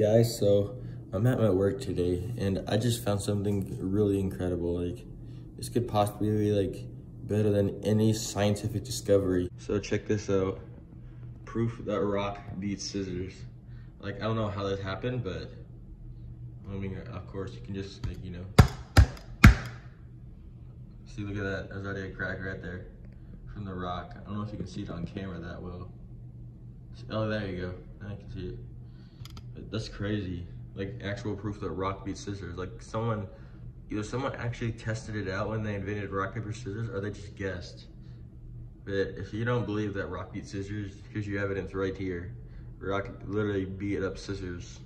Guys, so I'm at my work today and I just found something really incredible. Like this could possibly be like better than any scientific discovery. So check this out. Proof that rock beats scissors. Like I don't know how this happened, but I mean, of course you can just like, you know. See, look at that. There's already a crack right there from the rock. I don't know if you can see it on camera that well. Oh, there you go. Now you can see it. That's crazy. Like actual proof that rock beats scissors. Like someone, either someone actually tested it out when they invented rock, paper, scissors, or they just guessed. But if you don't believe that rock beats scissors, because you have evidence right here. Rock literally beat up scissors.